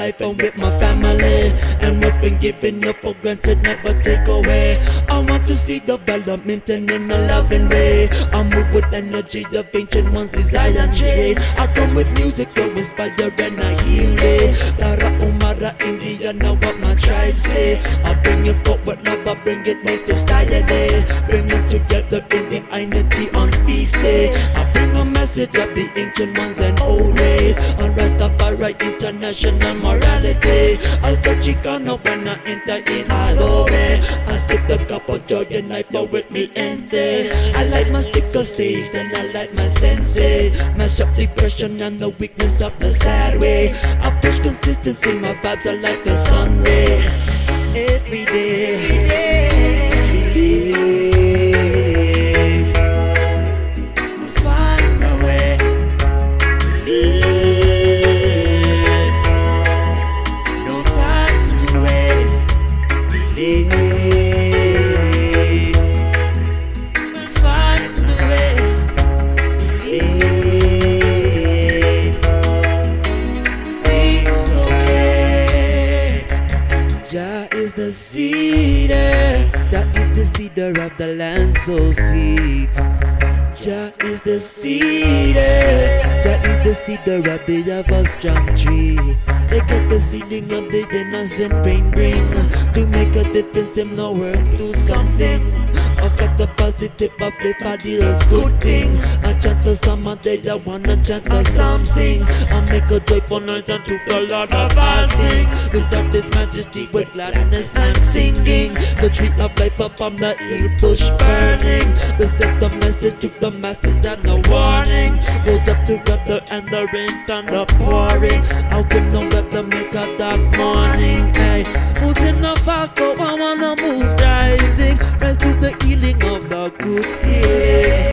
life I'm with my family. And what's been given up for granted, never take away. I want to see development and in a loving way. I move with energy, the ancient ones desire and trade. I come with music to inspire and I heal it. Tara Umara, India, now what my tribe say. I bring it forward, love, I bring it native style. Bring message of the ancient ones and old ways. On Rastafari international morality. Also Chicano when I enter in Adobe. I sip the cup of joy and I flow with me and ente. I like my sticker seed and I like my sensei. Mash up depression and the weakness of the sad way. I push consistency, my vibes are like the sun ray. Every day. Is the cedar. Jah is the cedar of the land so sweet. Jah is the cedar. Jah is the cedar of the ever strong tree. They cut the seeding of the innocent rain bring to make a difference. Him no work do something. Got the positive of the good thing. The summer days day that wanna check on something. I make a joyful for noise and took a lot of bad things. We start this majesty with gladness and singing. The tree of life up from the hill bush burning. We set the message to the masses and the warning. Rose up together and the rain thunder pouring. Out in the web to make a dark morning? Ay. Who's in the fuck I wanna move.